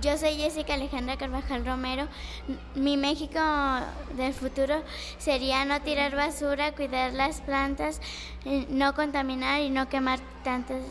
Yo soy Jessica Alejandra Carvajal Romero. Mi México del futuro sería no tirar basura, cuidar las plantas, eh, no contaminar y no quemar tantas